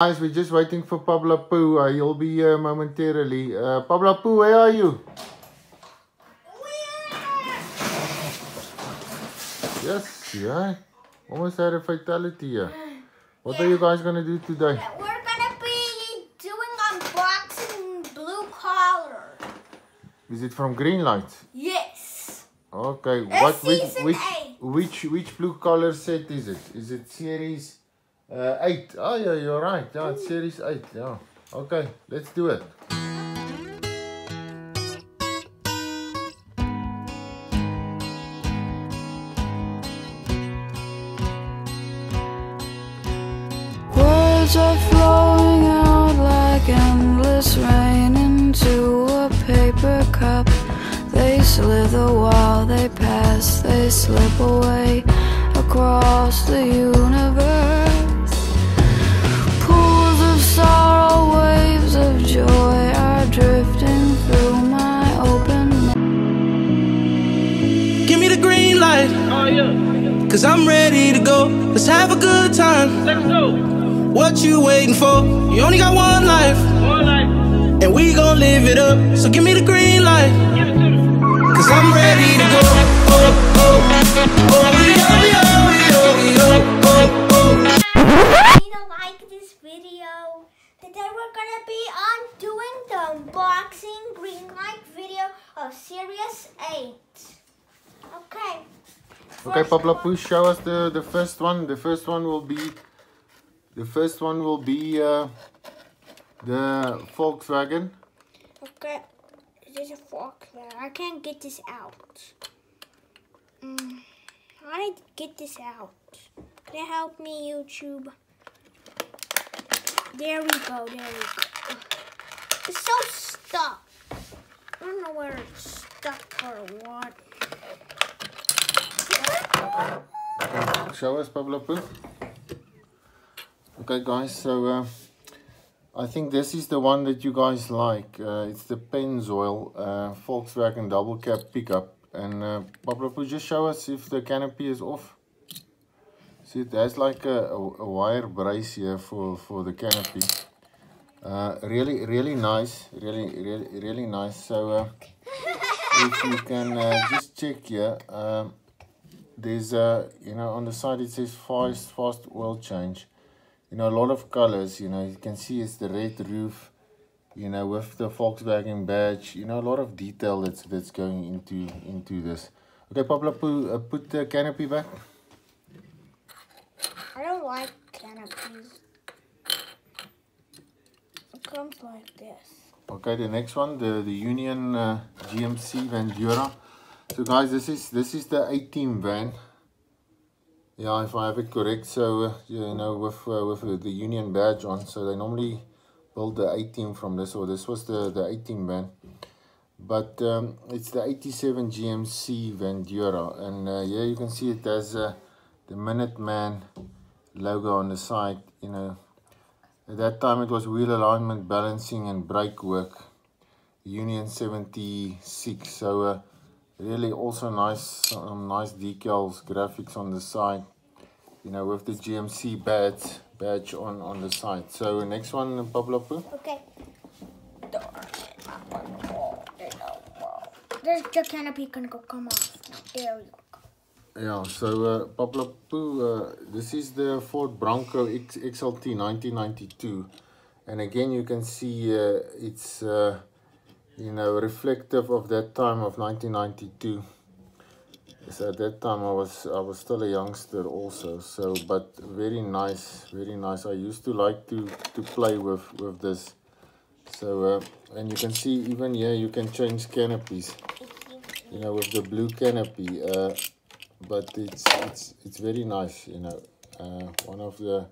Guys, we're just waiting for Pablo Poo. Uh, he'll be here momentarily. Uh, Pablo Poo, where are you? Yes, yeah. Almost had a fatality here. What are you guys gonna do today? We're gonna be doing unboxing blue collar. Is it from Greenlight? Yes. Okay. What which season which eight. which which blue collar set is it? Is it series uh, eight? Oh yeah, you're right. Yeah, it's series eight. Yeah. Okay, let's do it. Words are flowing out like endless rain into a paper cup. They slither while they pass, they slip away across the universe. Light. Oh, Cause I'm ready to go. Let's have a good time. Let's go. What you waiting for? You only got one life. One life. And we gon' live it up. So give me the green light. Give it to me. Cause I'm ready to go. Oh, oh, oh, yo, yo, yo, yo, oh, oh. If you like this video, today we're gonna be on doing the unboxing green light video of Series 8. Okay. Okay, Pablo Poo, show us the the first one. The first one will be the first one will be uh, the Volkswagen. Okay, there's a there. I can't get this out. Mm, I need to get this out. Can you help me, YouTube? There we go, there we go. It's so stuck. I don't know where it's stuck or what. Show us, Pablo Poo. Okay, guys, so uh, I think this is the one that you guys like. Uh, it's the Pennzoil uh, Volkswagen double cab pickup. And uh, Pablo Poo, just show us if the canopy is off. See, has like a, a, a wire brace here for, for the canopy. Uh, really, really nice. Really, really, really nice. So, uh, if you can uh, just check here. Um, there's a you know on the side it says fast fast oil change you know a lot of colors you know you can see it's the red roof you know with the volkswagen badge you know a lot of detail that's that's going into into this okay pablo put, uh, put the canopy back I don't like canopies. It comes like this. okay the next one the the union uh, gmc vandura so guys this is this is the 18 van. Yeah if i have it correct so uh, you know with uh, with the union badge on so they normally build the 18 from this or this was the the 18 van. But um, it's the 87 gmc vandura and uh, here you can see it has uh, the minuteman logo on the side you know. At that time it was wheel alignment balancing and brake work. Union 76 so uh, really also nice um, nice decals graphics on the side you know with the gmc badge badge on on the side so next one pablo Poo. Okay. There's the canopy gonna go come off. There we go. yeah so uh, pablo uh, this is the ford bronco X, xlt 1992 and again you can see uh, it's uh, you know reflective of that time of 1992 so at that time i was i was still a youngster also so but very nice very nice. I used to like to to play with with this. So uh, and you can see even here you can change canopies you know with the blue canopy uh, but it's it's it's very nice you know. Uh, one of the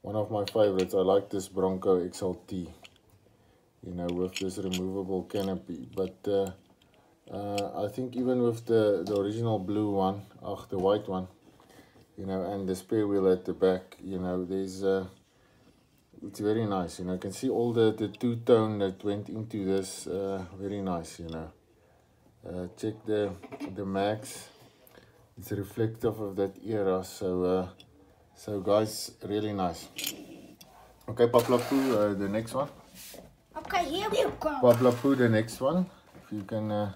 one of my favorites. I like this bronco xlt you know with this removable canopy. But uh, uh, I think even with the the original blue one oh the white one you know and the spare wheel at the back you know there's uh it's very nice you know. You can see all the the two-tone that went into this uh very nice you know. Uh check the the max. It's reflective of that era so uh so guys really nice. Okay, Poo, uh, the next one. Okay, here we go. Pablo Poo, the next one. If you can, uh,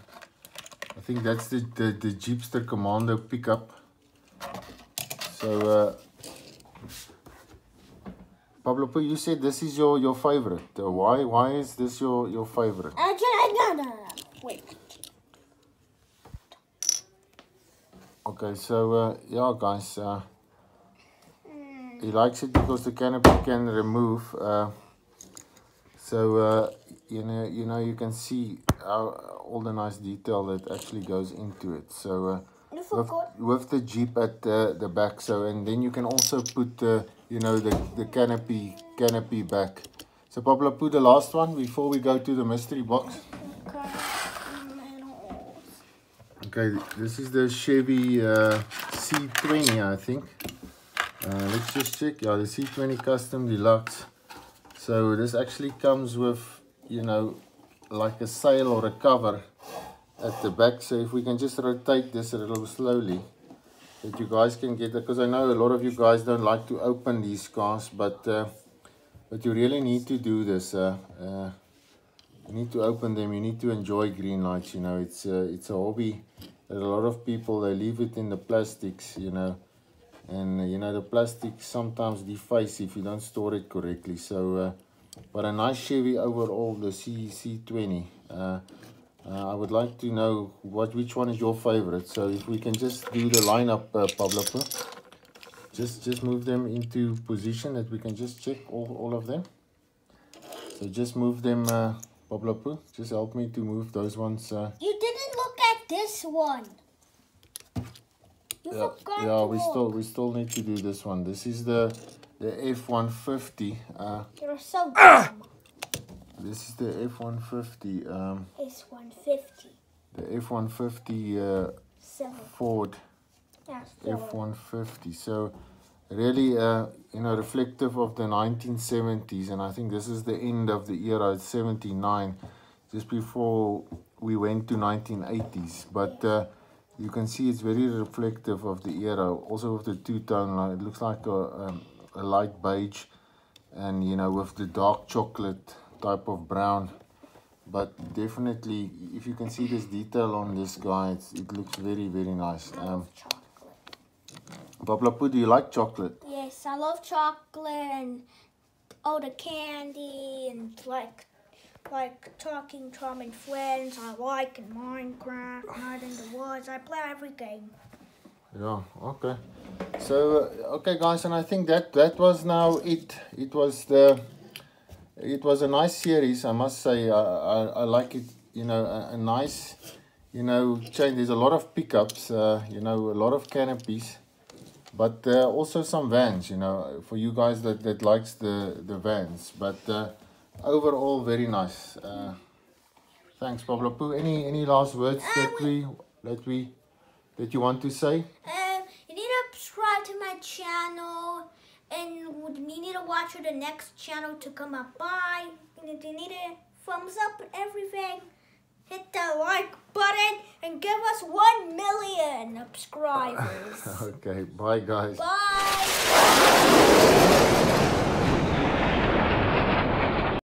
I think that's the, the, the Jeepster Commando pickup. So, uh, Pablo Poo, you said this is your, your favorite. Uh, why why is this your, your favorite? Actually, no, no, no. Wait. Okay, so uh, yeah, guys, uh, he likes it because the canopy can remove. Uh, so uh, you know, you know, you can see how, all the nice detail that actually goes into it. So uh, with, with the jeep at the, the back. So and then you can also put the you know the the canopy canopy back. So Pablo, put the last one before we go to the mystery box. Okay. Okay, this is the Chevy uh, C20, I think. Uh, let's just check. Yeah, the C20 Custom Deluxe. So this actually comes with, you know, like a sail or a cover at the back. So if we can just rotate this a little slowly, that you guys can get it. Because I know a lot of you guys don't like to open these cars, but uh, but you really need to do this. Uh, uh, you need to open them you need to enjoy green lights you know it's a, it's a hobby a lot of people they leave it in the plastics you know and uh, you know the plastic sometimes deface if you don't store it correctly. So uh, but a nice Chevy overall the C C20 uh, uh, I would like to know what which one is your favorite? So if we can just do the lineup uh, Pablo just just move them into position that we can just check all, all of them. So just move them, uh, Pablo Just help me to move those ones. Uh, You didn't look at this one. You yeah, yeah, we still we still need to do this one. This is the the F one fifty. Uh, You're so dumb. this is the F one fifty. Um, It's 150. the F one fifty uh, Seven. Ford That's F four. one fifty. So really, uh, you know, reflective of the nineteen seventies, and I think this is the end of the era. It's seventy nine, just before we went to nineteen eighties. But uh, you can see it's very reflective of the era. Also with the two tone, like, it looks like a, um, a light beige, and you know with the dark chocolate type of brown. But definitely, if you can see this detail on this guy, it's, it looks very very nice. Um. Pablo, do you like chocolate? Yes, I love chocolate and all the candy and like like talking Tom and friends. I like in Minecraft, Night in the Woods. I play every game. Yeah, okay. So, uh, okay, guys, and I think that that was now it. It was the, it was a nice series, I must say. I I, I like it. You know, a, a nice, you know, change. There's a lot of pickups. Uh, you know, a lot of canopies, but uh, also some vans. You know, for you guys that that likes the the vans. But uh, overall, very nice. Uh, thanks, Pablo. Poo. Any any last words that we that we that you want to say? Um, you need to subscribe to my channel, and you need to watch the next channel to come up by. You need a thumbs up and everything. Hit the like button and give us one million subscribers. Okay, bye guys. Bye.